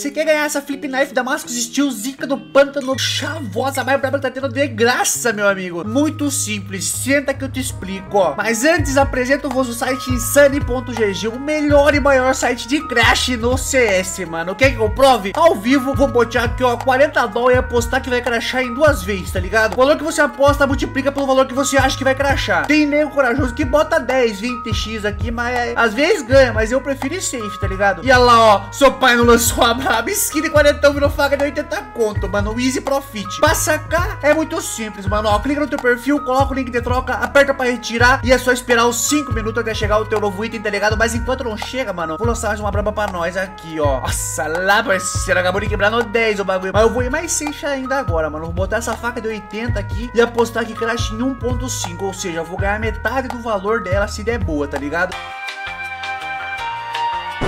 Você quer ganhar essa Flip Knife Damascus Steel Zica do Pântano chavosa mais braba que tá tendo de graça, meu amigo? Muito simples, senta que eu te explico, ó. Mas antes, apresento-vos o site insane.gg, o melhor e maior site de Crash no CS, mano. Quer que eu prove? Ao vivo, vou botar aqui, ó, 40 dólares e apostar que vai crashar em duas vezes, tá ligado? O valor que você aposta multiplica pelo valor que você acha que vai crashar. Tem nego corajoso que bota 10, 20x aqui, mas às vezes ganha, mas eu prefiro ir safe, tá ligado? E olha lá, ó, seu pai não lançou a braba skin de 40 virou faca de 80 conto, mano. Easy Profit. Pra sacar é muito simples, mano. Ó, clica no teu perfil, coloca o link de troca, aperta pra retirar e é só esperar os 5 minutos até chegar o teu novo item, tá ligado? Mas enquanto não chega, mano, vou lançar mais uma braba pra nós aqui, ó. Nossa, lá, parceiro, acabou de quebrar no 10 o bagulho. Mas eu vou ir mais safe ainda agora, mano. Vou botar essa faca de 80 aqui e apostar que crash em 1.5, ou seja, vou ganhar metade do valor dela se der boa, tá ligado?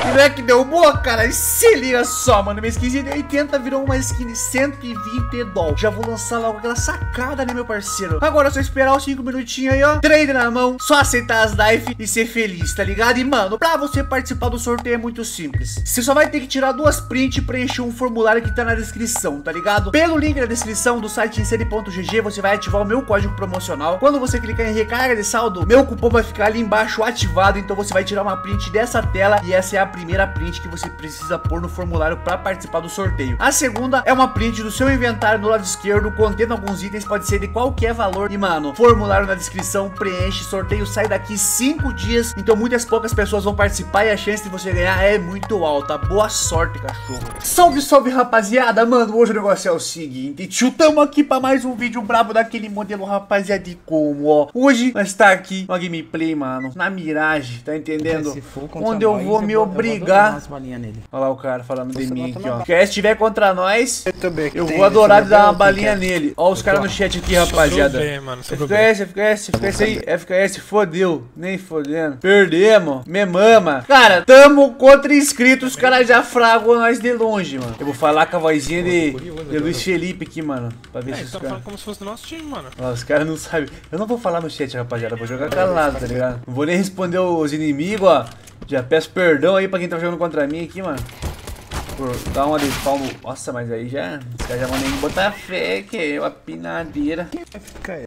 Não é que deu boa, cara. E se liga só, mano. Minha skin de 80 virou uma skin de 120 doll. Já vou lançar logo aquela sacada, né, meu parceiro? Agora é só esperar os 5 minutinhos aí, ó. Trade na mão, só aceitar as lives e ser feliz, tá ligado? E, mano, pra você participar do sorteio é muito simples. Você só vai ter que tirar duas prints e preencher um formulário que tá na descrição, tá ligado? Pelo link na descrição do site insane.gg, você vai ativar o meu código promocional. Quando você clicar em recarga de saldo, meu cupom vai ficar ali embaixo ativado. Então você vai tirar uma print dessa tela e essa é a primeira print que você precisa pôr no formulário para participar do sorteio. A segunda é uma print do seu inventário no lado esquerdo, contendo alguns itens, pode ser de qualquer valor. E, mano, formulário na descrição, preenche, sorteio sai daqui 5 dias. Então muitas poucas pessoas vão participar e a chance de você ganhar é muito alta. Boa sorte, cachorro. Salve, salve, rapaziada. Mano, hoje o negócio é o seguinte. Tio, tamo aqui para mais um vídeo brabo daquele modelo, rapaziada, de como, ó. Hoje nós tá aqui uma gameplay, mano, na miragem, tá entendendo? Onde eu vou me obrigar Olha lá o cara falando Você de mim aqui, ó. Se estiver contra nós, eu, também, eu vou adorar de dar uma balinha nele. Ó os caras no chat aqui, rapaziada. Bem, mano, FKS, FKS, FKS aí, FKS, fodeu. Nem fodendo. Perdemos. Me mama. Cara, tamo contra inscritos, os caras já fragou nós de longe, mano. Eu vou falar com a vozinha de, de Luiz Felipe aqui, mano. Pra ver é, se os caras... falando como se fosse do nosso time, mano. Ó, os caras não sabem. Eu não vou falar no chat, rapaziada. Vou jogar calado, tá ligado? Não vou nem responder os inimigos, ó. Já peço perdão aí pra quem tá jogando contra mim aqui, mano. Por dar uma de pau no... Nossa, mas aí já... Os caras já vão nem botar fé, que é uma pinadeira.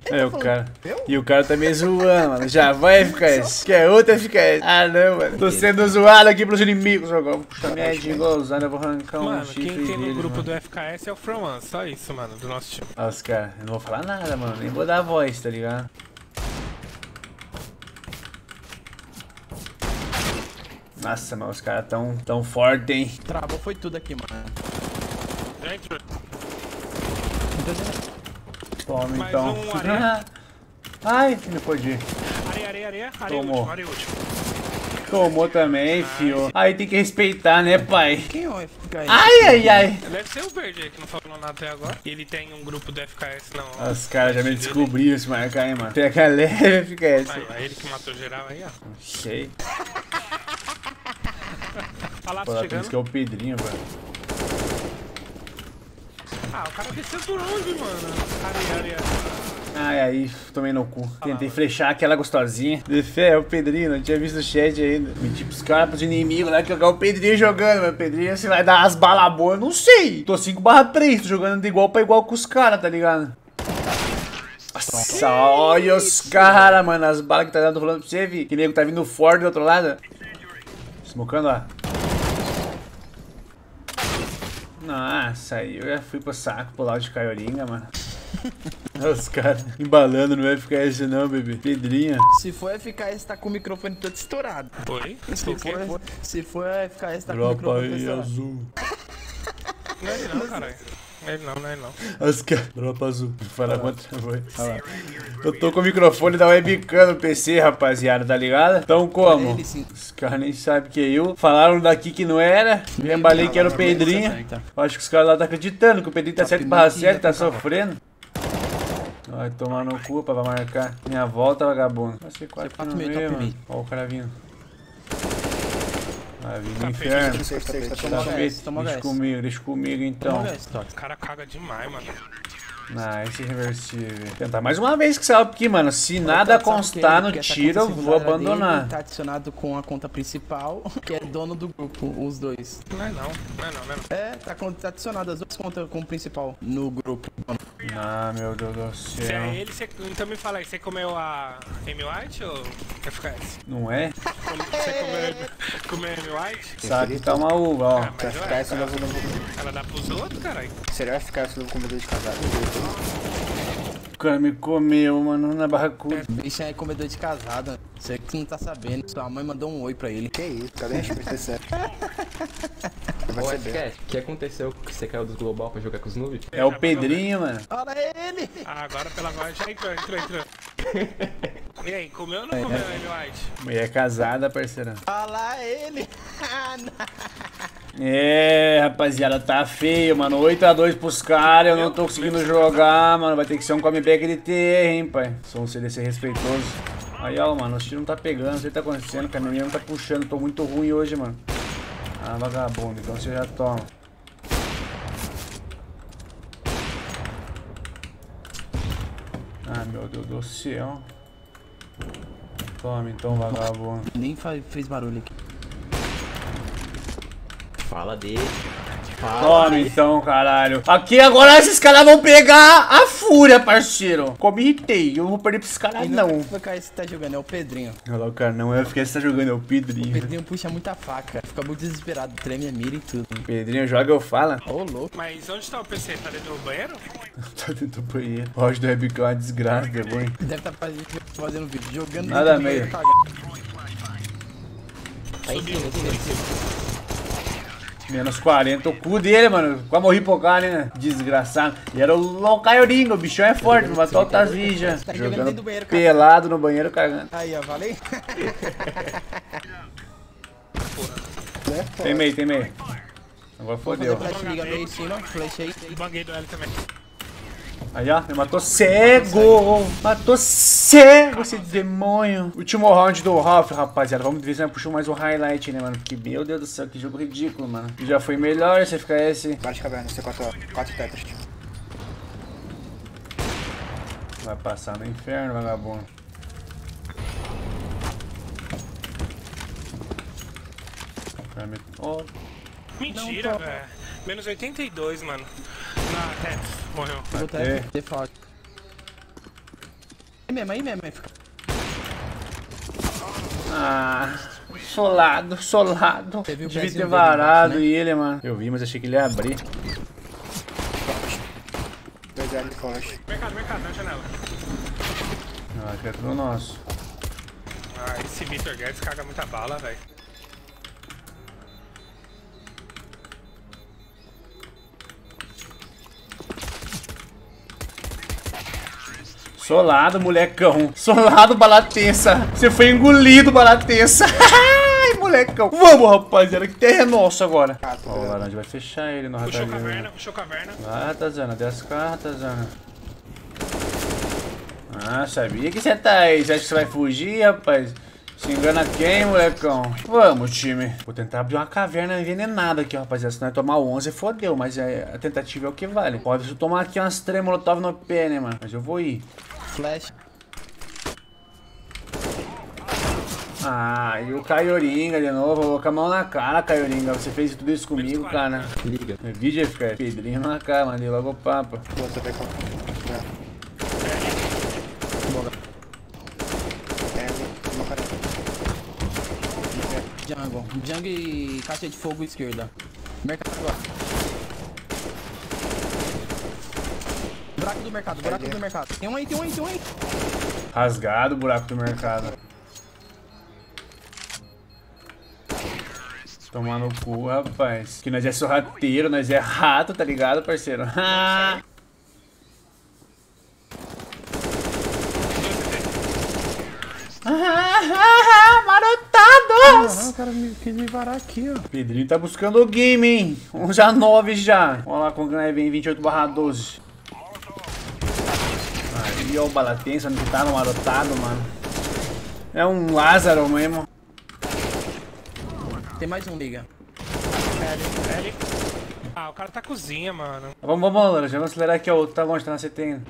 É, o cara. E o cara tá me zoando, mano. Já vai FKS. Que é outra FKS. Ah, não, mano. Tô sendo zoado aqui pelos inimigos. Vou puxar minha usando, eu vou arrancar um mano, chifre quem tem no grupo do FKS é o From One. Só isso, mano, do nosso time. Olha os caras. Eu não vou falar nada, mano. Nem vou dar voz, tá ligado? Nossa, mas os caras tão, tão fortes, hein? Travou foi tudo aqui, mano. Dentro. Toma, então. Um, Ai, não pode ir. Areia, areia, areia. Areia Tomou. Último, areia último. Tomou também, fio. Aí tem que respeitar, né, pai? Quem é o FKS? Ai, ai, ai. Deve ser o verde que não falou nada até agora. Ele tem um grupo do FKS, não. Os caras já me descobriram esse marcar, hein, mano. Pega leve, FKS. Aí, aí ele que matou geral aí, ó. Sei. Palácio Pô, chegando. que é o Pedrinho, velho. Ah, o cara desceu por onde, mano? Areia, areia. Ai, aí, tomei no cu. Tentei flechar aquela gostosinha. De fé, é o Pedrinho, não tinha visto o chat ainda. Menti pros caras, pros inimigos lá, que jogar o Pedrinho jogando. Mas o Pedrinho, você vai dar as balas boas, não sei. Tô 5 barra 3, tô jogando de igual pra igual com os caras, tá ligado? Nossa, olha os caras, mano. As balas que tá dando, tô falando pra você, vi. Que nego tá vindo forte do outro lado. Smocando lá. Nossa, aí eu já fui pro saco pro lado de Caioringa, mano. Os caras embalando, não vai ficar esse não, bebê. Pedrinha. Se for FKS, tá com o microfone todo estourado. Oi? Se for, se for FKS, tá Dropa com o microfone todo estourado. azul. Não é não, caralho. Ele não, não é não. Os caras. Dropa azul. Fala contra voz. Eu tô com o microfone da webcam no PC, rapaziada, tá ligado? Então como? Ele, Os caras nem sabem que é eu. Falaram daqui que não era. Me embalei que era o Pedrinho. Acho que os caras lá tá acreditando que o Pedrinho tá 7 barra 7, tá sofrendo. Vai tomar no cu pra marcar minha volta, vagabundo. Vai ser 4 no meio, mano. Ó o cara vindo. Vai vir no inferno. Deixa comigo, deixa comigo então. O cara caga demais, mano. Ah, esse reversível. Tentar mais uma vez que sabe aqui, mano. Se nada Sabe constar no essa tiro, eu vou secundária dele abandonar. Tá adicionado com a conta principal, que é dono do grupo, os dois. Não é não, não é não, não é não. É, tá, tá adicionado as duas contas como principal no grupo. Ah, meu Deus do Se é céu. ele, você, então me fala aí, você comeu a Amy White ou FKS? Não é? Você comeu, comeu a Amy White? Sabe que tá uma uva, ó. Ah, mas ficar esse ela, novo, novo. ela dá pros outros, caralho. Será ficar esse novo comedor de casado? O cara me comeu, mano, na barracuda. O bicho é comedor de casada. Você que não tá sabendo. Sua mãe mandou um oi pra ele. Que isso? Cadê a respeito? Vai Ô, ser bem. FKS, o que aconteceu que você caiu dos Global pra jogar com os noobs? É o Pedrinho, mano. Olha ele! Ah, agora pela voz já entrou, entrou, entrou. E aí, comeu ou não comeu Amy White? Mulher é casada, parceirão. Olha ele! Ah, não. É, rapaziada, tá feio, mano. 8x2 pros caras, eu não tô conseguindo jogar, mano. Vai ter que ser um comeback de TR, hein, pai. Sou um CDC respeitoso. Aí, ó, mano, os tiros não tá pegando, não sei o que tá acontecendo, cara. Minha minha não tá puxando, tô muito ruim hoje, mano. Ah, vagabundo, então você já toma. Ah, meu Deus do céu. Toma então, vagabundo. Nem fez barulho aqui. Fala dele. Toma então, caralho. Aqui agora esses caras vão pegar a fúria, parceiro. Como irritei, eu não vou perder pra esses caras, Quem não. Foi cara que tá jogando, é o Pedrinho. Olha lá, o cara não é porque você tá jogando, é o O Pedrinho. Pedrinho puxa muita faca. Fica muito desesperado, treme a mira e tudo. Pedrinho joga, eu falo. Ô, louco. Mas onde tá o PC? Tá dentro do banheiro? Tá dentro do banheiro. O áudio do webcam é uma desgraça, é ruim. Deve estar fazendo vídeo, jogando Nada no meio. banheiro, cagando. Aí sim, aí sim. Menos 40, o cu dele, mano. Quase morri por cá, né? Desgraçado. E era o Locaiorinho, o bichão é forte, matou altas vijas. Tá jogando dentro Jogando do banheiro, cara. pelado no banheiro, cagando. Aí, ó, valeu? Tem meio, tem meio. Agora fodeu. flash liga meio em cima, flash aí. Banguei do L também. Aí, ó, me matou cego! Matou cego esse demônio! Último round do Ralph, rapaziada. Vamos ver se nós puxamos mais um highlight, né, mano? Porque, meu Deus do céu, que jogo ridículo, mano. Já foi melhor esse FKS. Várias cavernas, C4, 4 tetras. Vai passar no inferno, vagabundo. Mentira, tô- velho. Menos 82, mano. Na Teto, morreu. Vou default. Aí mesmo, aí mesmo. aí fica- Ah, solado, solado. Você viu o Devia ter dele varado né? ele, mano. Eu vi, mas achei que ele ia abrir. 2 L de flash. Mercado, mercado, na janela. Ah, que é tudo nosso. Ah, esse Victor Guedes caga muita bala, velho. Solado, molecão. Solado, balatensa. Você foi engolido, balatensa. Ai, molecão. Vamos, rapaziada, que terra é nosso agora. Ah, Ó, o laranja vai fechar ele no Puxou ratazana. caverna, puxou caverna. Vai, ratazana, desce cá, ratazana. Ah, sabia que você tá aí. Você acha que você vai fugir, rapaz? Se engana quem, molecão? Vamos, time. Vou tentar abrir uma caverna envenenada aqui, rapaziada. Se nós tomar 11, fodeu. Mas é, a tentativa é o que vale. Pode se eu tomar aqui umas três molotov no pé, né, mano? Mas eu vou ir. Flash. Ah, e o Caioringa de novo. Vou colocar a mão na cara, Caioringa. Você fez tudo isso comigo, cara. Liga. É vídeo, ficar Pedrinho na cara, mandei logo o papo. Vou saber qual. É. É, uma cara. Jungle. Jungle e caixa de fogo esquerda. Mercado agora. Buraco do mercado, buraco do mercado. Tem um aí, tem um aí, tem um aí. Rasgado o buraco do mercado. Tomar no cu, rapaz. Que nós é sorrateiro, nós é rato, tá ligado, parceiro? Ah! Marotados! Ah, o cara me, quis me varar aqui, ó. Pedrinho tá buscando o game, hein? 11 a 9 já. Vamos lá com o Gnai vem 28 barra 12. Aí, ó, o Balatense, onde tá no marotado, mano. É um Lázaro mesmo. Tem mais um, liga. L. Ah, cara tá cozinha, mano. Vamos, vamos, Laranja. Vamos acelerar aqui, ó. O outro tá longe, tá na CT ainda.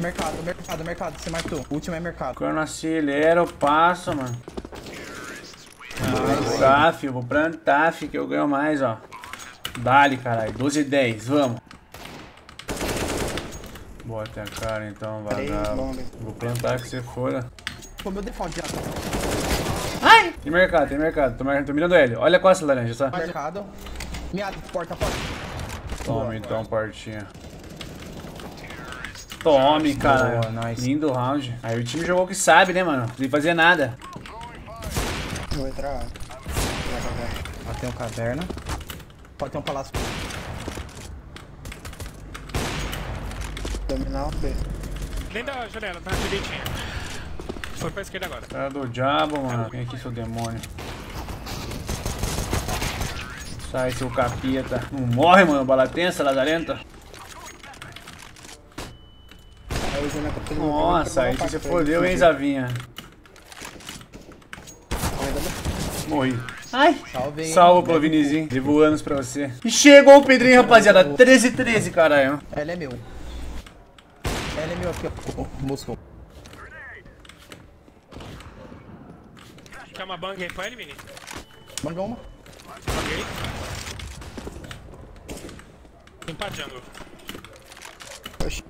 Mercado, mercado, mercado. Você matou. O último é mercado. Quando eu acelero, eu passo, mano. Vou plantar, filho. Vou plantar, filho, que eu ganho mais, ó. Dali, caralho. 12 e 10. Vamos. Bota a cara, então, vagabundo. Vou plantar que você for. ó. Pô, meu default já. Ai! Tem mercado, tem mercado. Tô, mar- tô mirando ele. Olha a costa, laranja, só. Mercado. Miado, porta, porta. Tome então, portinha. Tome, cara. Boa, nice. Lindo round. Aí o time jogou o que sabe, né, mano? Não tem fazer nada. Vou entrar. Tem um caverna. Pode ter um palácio. O B. Dentro da janela, tá na direitinha. Foi pra esquerda agora. Cara do diabo, mano. Vem aqui, seu demônio. Sai, seu capeta. Não morre, mano. Bala tensa, lazarenta. Do meu Nossa, aí você fodeu, hein. Zavinha. Morri. Ai. Salve aí. Salve, pelo Vinizinho. Devo anos pra você. E chegou o Pedrinho, rapaziada. 13-13, caralho. Ela é meu. Ela é meu aqui, ó. Moscou. Quer uma bang aí pra ele, Vini? Manga uma. Bang aí. Limpar jungle. Oxi.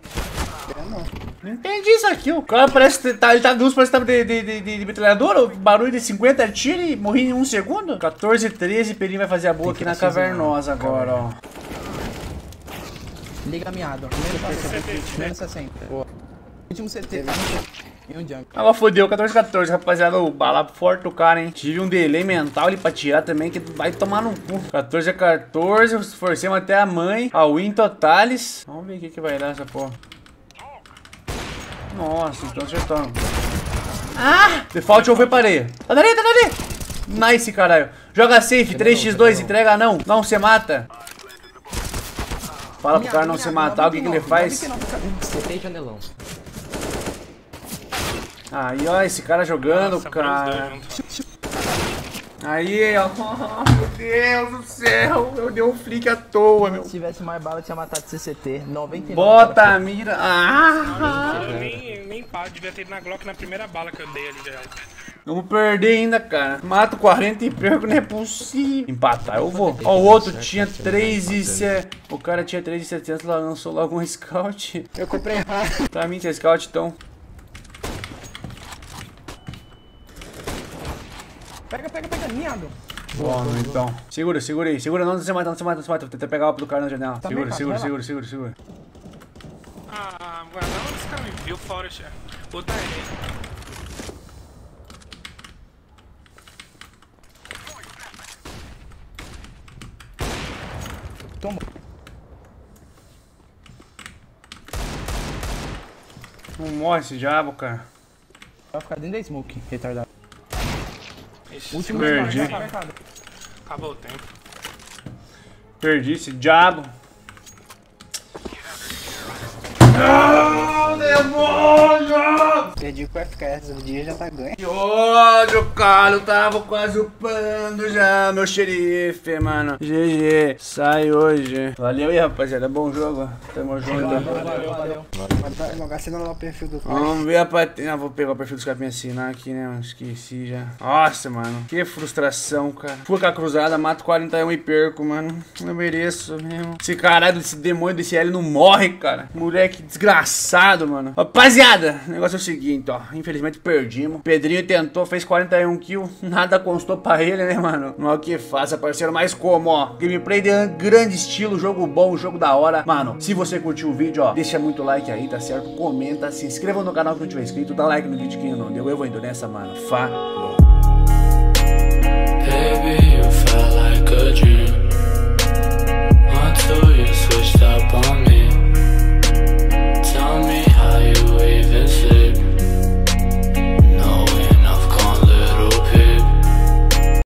É, não. Não entendi isso aqui. O cara parece que tá, ele tá luz, parece que tá de, de, de, de, metralhadora. Barulho de 50 tiro e morri em um segundo. 14 13 Pedrinho vai fazer a boa aqui na cavernosa agora, ó. Liga miado. Menos, menos 60. Boa. Último CT. E um jungle. Agora fodeu, 14 14 rapaziada. O bala forte do cara, hein. Tive um delay mental ali pra tirar também, que vai tomar no cu. 14 a 14, forcemos até a mãe. A win totales. Vamos ver o que, que vai dar essa porra. Nossa, então acertamos. Ah! Default over parei. Tá dali, tá dali. Nice, caralho. Joga safe, 3x2, entrega não. Não, você mata. Fala pro cara não se matar, o que, que ele faz? CT e janelão. Aí, ó, esse cara jogando, Nossa, cara. Aí, ó. Meu Deus do céu. Eu dei um flick à toa, meu. Se tivesse mais bala, tinha matado CCT. 99. Bota a mira. Ah! Eu nem, nem paro, devia ter ido na Glock na primeira bala que eu dei ali já. Vamos perder ainda, cara. Mato 40 e perco, não é possível. Empatar, eu vou. Ó, o outro tinha 3 e... Se... O cara tinha 3 e 700, lá lançou logo um scout. Eu comprei errado. Pra mim, tinha scout, então. Pega, pega, pega. Miado. Vamos, então. Segura, segura aí. Segura, não, não se mata, não se mata, não se mata. Vou tentar pegar o do cara na janela. Tá Segura, bem, segura, vai lá. segura, segura, segura. Ah, agora não, esse cara me viu fora já. Botar ele. Não morre esse diabo, cara. Vai ficar dentro da smoke, retardado. Ixi, Último Perdi. Acabou o tempo. Perdi esse diabo. Não, demônio! Perdi com o FKS, o dia já tá ganho. Que ódio, cara. Eu tava quase upando já, meu xerife, mano. GG. Sai hoje. Valeu aí, rapaziada. Bom jogo. Tamo junto. Valeu, valeu, valeu. Assinando lá o perfil do cara. Vamos ver a patinha. Ah, vou pegar o perfil dos caras pra me assinar aqui, né? mano? Esqueci já. Nossa, mano. Que frustração, cara. Fui com a cruzada, mato 41 e perco, mano. Não mereço mesmo. Esse caralho desse demônio desse L não morre, cara. Moleque desgraçado, mano. Rapaziada, o negócio é o seguinte, seguinte, ó. Infelizmente perdimos. Pedrinho tentou, fez 41 kills. Nada constou pra ele, né, mano? Não é o que faça, parceiro. Mas como, ó. Gameplay de grande estilo, jogo bom, jogo da hora. Mano, se você curtiu o vídeo, ó, deixa muito like aí, tá certo? Comenta, se inscreva no canal que não tiver inscrito. Dá like no vídeo que não deu. Eu vou indo nessa, mano. Falou. Baby, you like Until you switched up on me